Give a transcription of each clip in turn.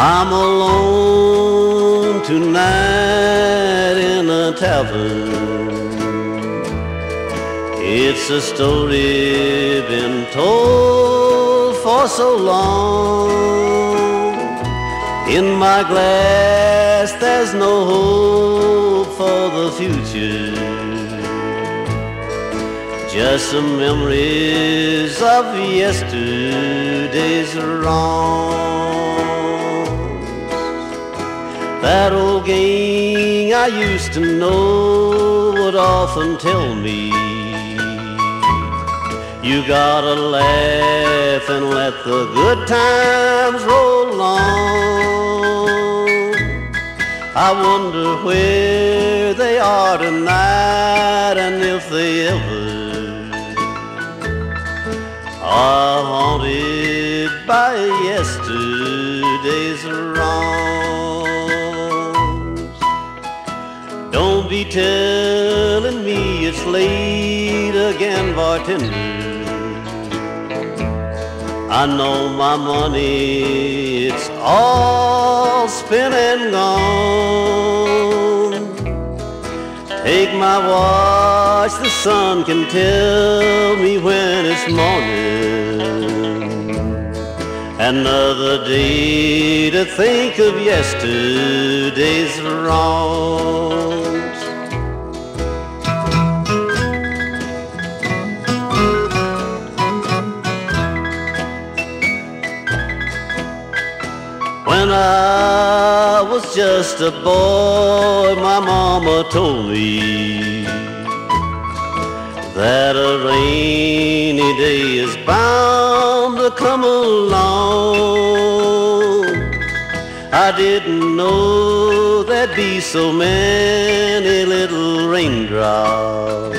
I'm alone tonight in a tavern. It's a story been told for so long. In my glass, there's no hope for the future. Just some memories of yesterday's wrongs. That old gang I used to know would often tell me you gotta laugh and let the good times roll on. I wonder where they are tonight and if they ever are haunted by yesterday's wrongs. Don't be telling me it's late again, bartender. I know my money, it's all spent and gone. Take my watch, the sun can tell me when it's morning. Another day to think of yesterday's wrongs. When I was just a boy, my mama told me that a rainy day is bound to come along. I didn't know there'd be so many little raindrops.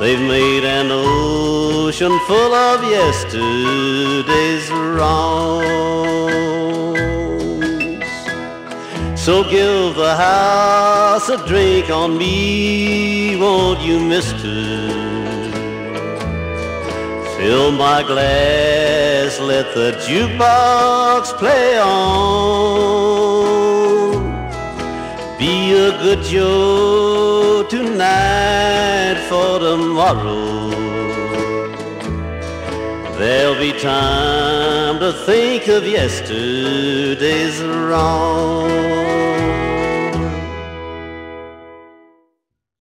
They've made an ocean full of yesterday's wrongs. So give the house a drink on me, won't you, mister? Fill my glass, let the jukebox play on. Be a good Joe tonight for tomorrow. There'll be time to think of yesterday's wrong.